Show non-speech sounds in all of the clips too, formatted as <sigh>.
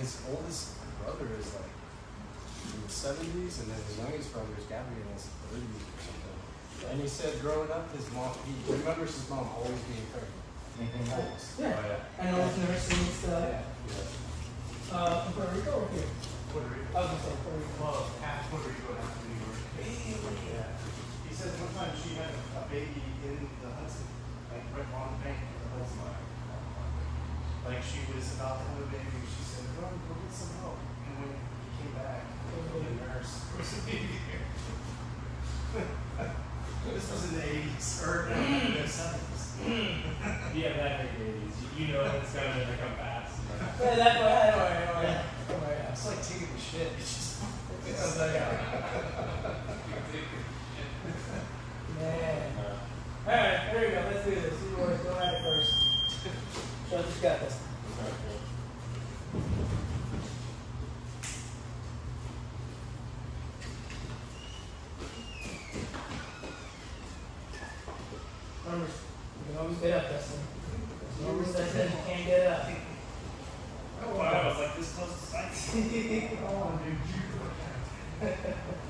his oldest brother is like in the seventies, and then his youngest brother is Gabriel is thirties or something. And he said growing up, his mom he remembers his mom always being pregnant. Always. Yeah. Oh, yeah. And I was nursing and stuff. Yeah. yeah. Uh, in Puerto Rico or here? Puerto Rico. I was gonna say Puerto Rico. Well, half Puerto Rico, half New York. Yeah. He said one time she had a baby in the Hudson, like right on the bank of the Hudson. Like she was about to have a baby, she said, run, go get some help. And when he came back, the nurse <laughs> was here. This was in the eighties, or no, <laughs> the seventies. Yeah, that big babies. You, you know it's gonna come fast. Yeah, that's why I don't worry, don't worry. Don't worry. It's like taking a shit, it's just. I was like, <laughs> Man. Uh, Alright, there we go. Let's do this. You boys go at it first. Show just got this. Remember, you can always get up, Dustin. There's no rule that says you can't get up. Oh wow, I was like this close to science. Oh, dude, you.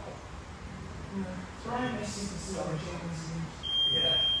Yeah. See the Yeah.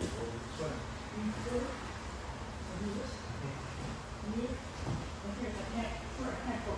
Thank you.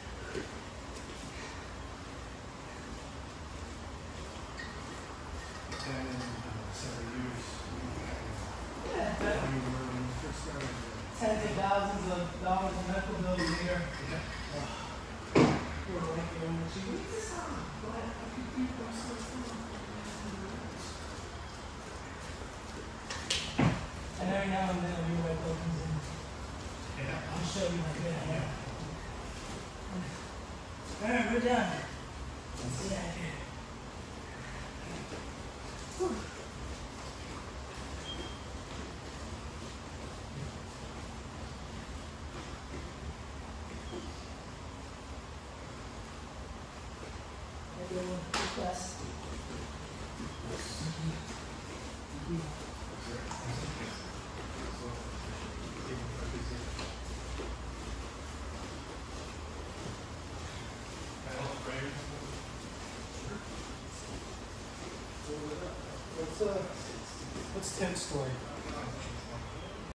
show you my good hair. All right, we're done. Let's get out of here. Request. Yes. Mm -hmm. mm. tent story.